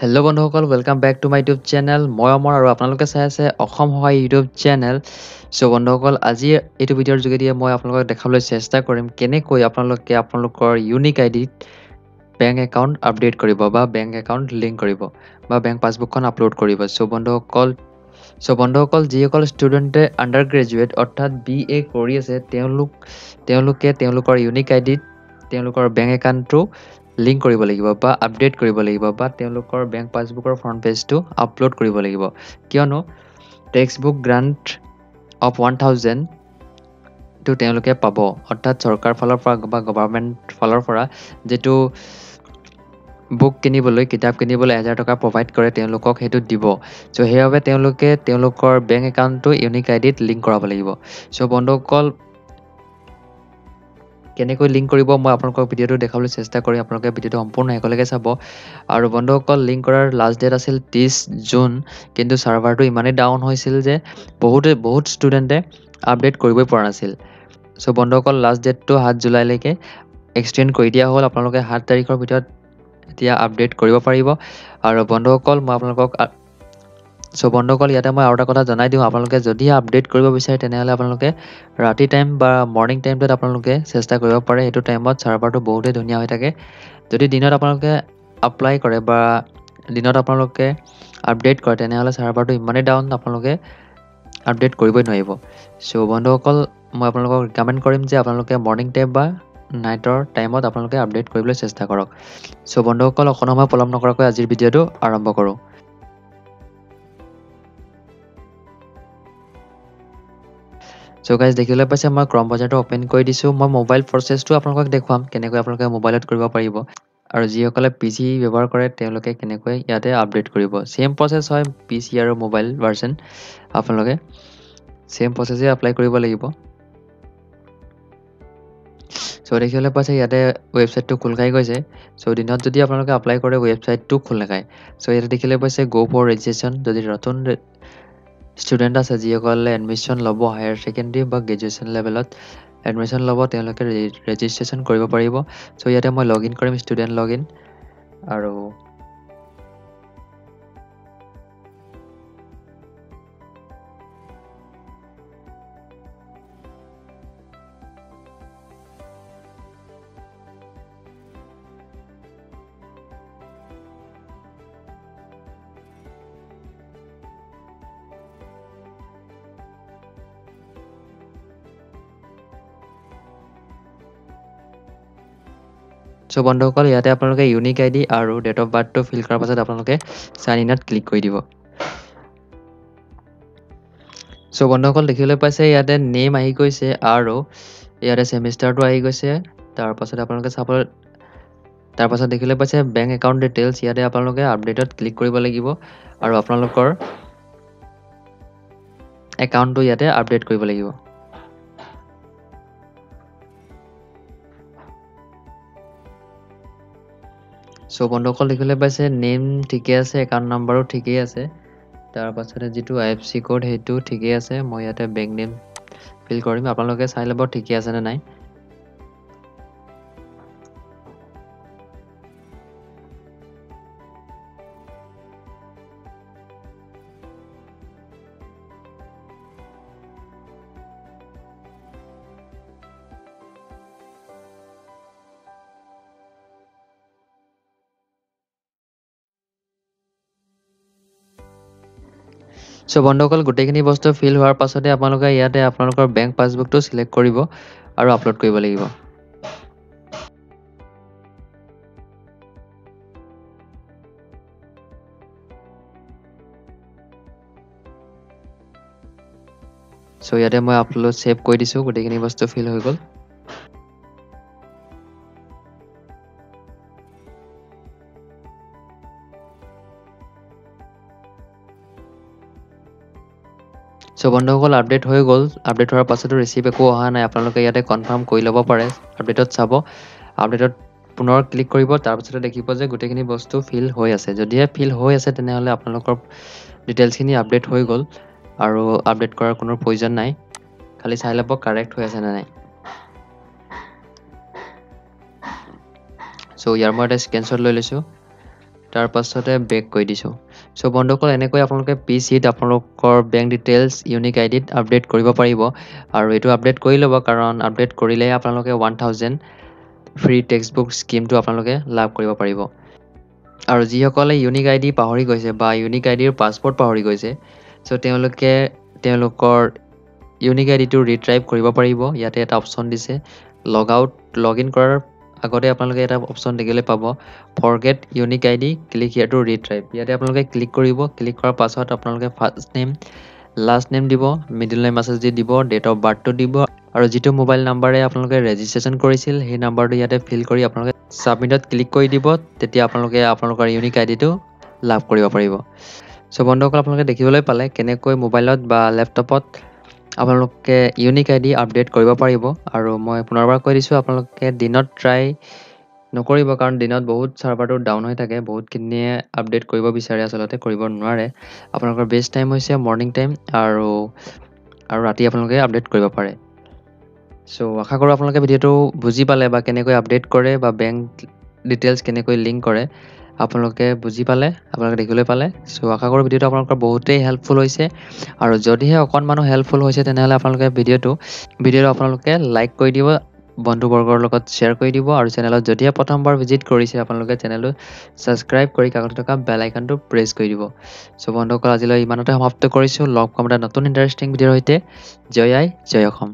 Hello বন্ধুসকল welcome back to my YouTube channel মই অমৰ আৰু আপোনালোকে চাই আছে অসম সহায় ইউটিউব চেনেল চ' বন্ধুসকল আজি এইটো ভিডিঅ'ৰ যোগেদিয়ে মই আপোনালোকক দেখাবলৈ চেষ্টা কৰিম কেনেকৈ আপোনালোকে আপোনালোকৰ ইউনিক আই ডিত বেংক একাউণ্ট আপডেট কৰিব বা বেংক একাউণ্ট লিংক কৰিব বা বেংক পাছবুকখন আপলোড কৰিব। চ' বন্ধুসকল চ' বন্ধুসকল যিসকল ষ্টুডেণ্টে আণ্ডাৰ গ্ৰেজুৱেট অৰ্থাৎ বি এ কৰি আছে তেওঁলোক তেওঁলোকে তেওঁলোকৰ ইউনিক আই ডিত তেওঁলোকৰ বেংক একাউণ্টটো লিংক কৰিব লাগিব বা আপডেট কৰিব লাগিব বা তেওঁলোকৰ বেংক পাছবুকৰ ফ্ৰণ্ট পেজটো আপলোড কৰিব লাগিব। কিয়নো text book grant of one থাউজেণ্ডটো তেওঁলোকে পাব। অৰ্থাৎ চৰকাৰ ফালৰ পৰা বা গভাৰ্মেণ্ট ফালৰ পৰা যিটো বুক কিনিবলৈ কিতাপ কিনিবলৈ এহেজাৰ টকা প্ৰভাইড কৰে তেওঁলোকক সেইটো দিব। চ' সেইবাবে তেওঁলোকে তেওঁলোকৰ বেংক একাউণ্টটো ইউনিক আই ডিত লিংক কৰাব লাগিব। চ' বন্ধুসকল কেনেকৈ লিংক কৰিব মই আপোনালোকক ভিডিঅ'টো দেখাবলৈ চেষ্টা কৰিম আপোনালোকে ভিডিঅ'টো সম্পূৰ্ণ একেলগে চাব। আৰু বন্ধুসকল লিংক কৰাৰ লাষ্ট ডেট আছিল ত্ৰিছ জুন কিন্তু ছাৰ্ভাৰটো ইমানেই ডাউন হৈছিল যে বহুতে বহুত ষ্টুডেণ্টে আপডেট কৰিবই পৰা নাছিল। চ' বন্ধুসকল লাষ্ট ডেটটো সাত জুলাইলৈকে এক্সটেণ্ড কৰি দিয়া হ'ল। আপোনালোকে সাত তাৰিখৰ ভিতৰত এতিয়া আপডেট কৰিব পাৰিব। আৰু বন্ধুসকল মই আপোনালোকক চ' বন্ধুসকল ইয়াতে মই আৰু এটা কথা জনাই দিওঁ। আপোনালোকে যদি আপডেট কৰিব বিচাৰে তেনেহ'লে আপোনালোকে ৰাতি টাইম বা মৰ্ণিং টাইমটোত আপোনালোকে চেষ্টা কৰিব পাৰে। সেইটো টাইমত ছাৰ্ভাৰটো বহুতেই ধুনীয়া হৈ থাকে। যদি দিনত আপোনালোকে এপ্লাই কৰে বা দিনত আপোনালোকে আপডেট কৰে তেনেহ'লে ছাৰ্ভাৰটো ইমানেই ডাউন আপোনালোকে আপডেট কৰিবই নোৱাৰিব। চ' বন্ধুসকল মই আপোনালোকক ৰিকমেণ্ড কৰিম যে আপোনালোকে মৰ্ণিং টাইম বা নাইটৰ টাইমত আপোনালোকে আপডেট কৰিবলৈ চেষ্টা কৰক। চ' বন্ধুসকল অকণ সময় পলম নকৰাকৈ আজিৰ ভিডিঅ'টো আৰম্ভ কৰোঁ। চ' গাইজ দেখিবলৈ পাইছে মই ক্ৰম বজাৰটো অ'পেন কৰি দিছোঁ। মই মোবাইল প্ৰচেছটো আপোনালোকক দেখুৱাম কেনেকৈ আপোনালোকে মোবাইলত কৰিব পাৰিব। আৰু যিসকলে পি চি ব্যৱহাৰ কৰে তেওঁলোকে কেনেকৈ ইয়াতে আপডেট কৰিব। ছেইম প্ৰচেছ হয় পি চি আৰু মোবাইল ভাৰ্চন আপোনালোকে ছেইম প্ৰচেছেই এপ্লাই কৰিব লাগিব। চ' দেখিবলৈ পাইছে ইয়াতে ৱেবছাইটটো খোল খাই গৈছে। চ' দিনত যদি আপোনালোকে এপ্লাই কৰে ৱেবছাইটটো খোল নাখায়। চ' ইয়াতে দেখিবলৈ পাইছে গ' ফৰ ৰেজিষ্ট্ৰেশ্যন যদি নতুন ষ্টুডেণ্ট আছে যিসকলে এডমিশ্যন ল'ব হায়াৰ ছেকেণ্ডেৰী বা গ্ৰেজুৱেশ্যন লেভেলত এডমিশ্যন ল'ব তেওঁলোকে ৰেজিষ্ট্ৰেশ্যন কৰিব পাৰিব। চ' ইয়াতে মই লগ ইন কৰিম ষ্টুডেণ্ট লগ ইন আৰু চ' বন্ধুসকল ইয়াতে আপোনালোকে ইউনিক আই ডি আৰু ডেট অফ বাৰ্থটো ফিল কৰাৰ পাছত আপোনালোকে চাইন ইনত ক্লিক কৰি দিব। চ' বন্ধুসকল দেখিবলৈ পাইছে ইয়াতে নেম আহি গৈছে আৰু ইয়াতে ছেমিষ্টাৰটো আহি গৈছে। তাৰপাছত আপোনালোকে চাব তাৰপাছত দেখিবলৈ পাইছে বেংক একাউণ্ট ডিটেইলছ ইয়াতে আপোনালোকে আপডেটত ক্লিক কৰিব লাগিব আৰু আপোনালোকৰ একাউণ্টটো ইয়াতে আপডেট কৰিব লাগিব। চ' বন্ধুসকল দেখিবলৈ পাইছে নেম ঠিকে আছে একাউণ্ট নাম্বাৰো ঠিকেই আছে। তাৰপাছতে যিটো আই এফ চি ক'ড সেইটো ঠিকেই আছে। মই ইয়াতে বেংক নেম ফিল কৰিম। আপোনালোকে চাই ল'ব ঠিকে আছেনে নাই। চ' বন্ধুসকল গোটেইখিনি বস্তু ফিল হোৱাৰ পাছতে আপোনালোকে ইয়াতে আপোনালোকৰ বেংক পাছবুকটো চিলেক্ট কৰিব আৰু আপলোড কৰিব লাগিব। চ' ইয়াতে মই আপলোড ছেভ কৰি দিছোঁ গোটেইখিনি বস্তু ফিল হৈ গ'ল। চ' বন্ধুসকল আপডেট হৈ গ'ল। আপডেট হোৱাৰ পাছতো ৰিচিভ একো অহা নাই। আপোনালোকে ইয়াতে কনফাৰ্ম কৰি ল'ব পাৰে। আপডেটত চাব। আপডেটত পুনৰ ক্লিক কৰিব। তাৰপিছতে দেখিব যে গোটেইখিনি বস্তু ফিল হৈ আছে। যদিহে ফিল হৈ আছে তেনেহ'লে আপোনালোকৰ ডিটেইলছখিনি আপডেট হৈ গ'ল। আৰু আপডেট কৰাৰ কোনো প্ৰয়োজন নাই। খালি চাই ল'ব কাৰেক্ট হৈ আছেনে নাই। চ' ইয়াৰ মই এটা স্ক্ৰীনশ্বট লৈ লৈছোঁ। তাৰ পাছতে বেক কৰি দিছোঁ। চ' বন্ধুসকল এনেকৈ আপোনালোকে পি চিত আপোনালোকৰ বেংক ডিটেইলছ ইউনিক আই ডিত আপডেট কৰিব পাৰিব। আৰু এইটো আপডেট কৰি ল'ব কাৰণ আপডেট কৰিলেহে আপোনালোকে one thousand free text book স্কিমটো আপোনালোকে লাভ কৰিব পাৰিব। আৰু যিসকলে ইউনিক আই ডি পাহৰি গৈছে বা ইউনিক আই ডিৰ পাছপৰ্ট পাহৰি গৈছে চ' তেওঁলোকে তেওঁলোকৰ ইউনিক আই ডিটো ৰিট্ৰাইভ কৰিব পাৰিব। ইয়াতে এটা অপশ্যন দিছে লগ আউট লগ ইন কৰাৰ আগতে আপোনালোকে এটা অপশ্যন দেখিবলৈ পাব। Forget unique I D click here to retrieve ইয়াতে আপোনালোকে ক্লিক কৰিব। ক্লিক কৰাৰ পাছত আপোনালোকে ফাৰ্ষ্ট নেম লাষ্ট নেম দিব মিডিল নেম আছে যদি দিব ডেট অফ বাৰ্থটো দিব আৰু যিটো মোবাইল নাম্বাৰে আপোনালোকে ৰেজিষ্ট্ৰেশ্যন কৰিছিল সেই নাম্বাৰটো ইয়াতে ফিল কৰি আপোনালোকে ছাবমিটত ক্লিক কৰি দিব তেতিয়া আপোনালোকে আপোনালোকৰ ইউনিক আই ডিটো লাভ কৰিব পাৰিব। চ' বন্ধুসকল আপোনালোকে দেখিবলৈ পালে কেনেকৈ মোবাইলত বা লেপটপত আপোনালোকে ইউনিক আই ডি আপডেট কৰিব পাৰিব আৰু মই পুনৰবাৰ কৈ দিছোঁ আপোনালোকে দিনত ট্ৰাই নকৰিব কাৰণ দিনত বহুত ছাৰ্ভাৰটো ডাউন হৈ থাকে বহুতখিনিয়ে আপডেট কৰিব বিচাৰে আচলতে কৰিব নোৱাৰে। আপোনালোকৰ বেষ্ট টাইম হৈছে মৰ্ণিং টাইম আৰু আৰু ৰাতি আপোনালোকে আপডেট কৰিব পাৰে। চ' আশা কৰোঁ আপোনালোকে ভিডিঅ'টো বুজি পালে বা কেনেকৈ আপডেট কৰে বা বেংক ডিটেইলছ কেনেকৈ লিংক কৰে। আপোনালোকে বুজি পালে আপোনালোকে দেখিবলৈ পালে। চ' আশা কৰোঁ ভিডিঅ'টো আপোনালোকৰ বহুতেই হেল্পফুল হৈছে। আৰু যদিহে অকণমানো হেল্পফুল হৈছে তেনেহ'লে আপোনালোকে ভিডিঅ'টো ভিডিঅ'টো আপোনালোকে লাইক কৰি দিব বন্ধুবৰ্গৰ লগত শ্বেয়াৰ কৰি দিব। আৰু চেনেলত যদিহে প্ৰথমবাৰ ভিজিট কৰিছে আপোনালোকে চেনেলটো ছাবস্ক্ৰাইব কৰি কাষতে থকা বেল আইকনটো প্ৰেছ কৰি দিব। চ' বন্ধুসকল আজিলৈ ইমানতে সমাপ্ত কৰিছোঁ। লগ পাম এটা নতুন ইণ্টাৰেষ্টিং ভিডিঅ'ৰ সৈতে। জয় আই জয় অসম।